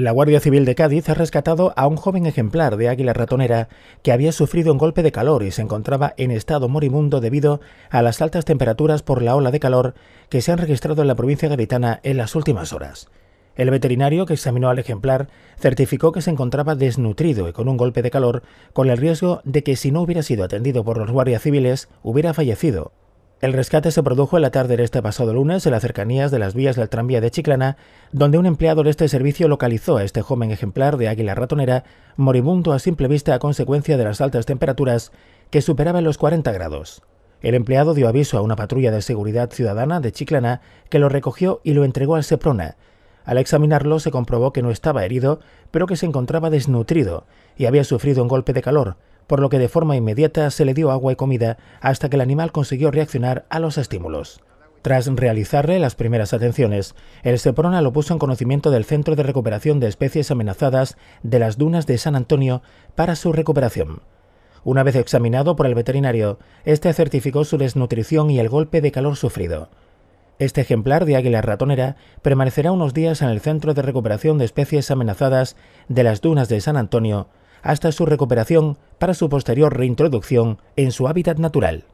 La Guardia Civil de Cádiz ha rescatado a un joven ejemplar de águila ratonera que había sufrido un golpe de calor y se encontraba en estado moribundo debido a las altas temperaturas por la ola de calor que se han registrado en la provincia gaditana en las últimas horas. El veterinario que examinó al ejemplar certificó que se encontraba desnutrido y con un golpe de calor, con el riesgo de que si no hubiera sido atendido por los guardias civiles hubiera fallecido, el rescate se produjo en la tarde de este pasado lunes en las cercanías de las vías del tranvía de Chiclana, donde un empleado de este servicio localizó a este joven ejemplar de águila ratonera moribundo a simple vista a consecuencia de las altas temperaturas que superaban los 40 grados. El empleado dio aviso a una patrulla de seguridad ciudadana de Chiclana que lo recogió y lo entregó al Seprona. Al examinarlo se comprobó que no estaba herido, pero que se encontraba desnutrido y había sufrido un golpe de calor, por lo que de forma inmediata se le dio agua y comida hasta que el animal consiguió reaccionar a los estímulos. Tras realizarle las primeras atenciones, el Seprona lo puso en conocimiento del Centro de Recuperación de Especies Amenazadas de las Dunas de San Antonio para su recuperación. Una vez examinado por el veterinario, este certificó su desnutrición y el golpe de calor sufrido. Este ejemplar de águila ratonera permanecerá unos días en el Centro de Recuperación de Especies Amenazadas de las Dunas de San Antonio hasta su recuperación para su posterior reintroducción en su hábitat natural.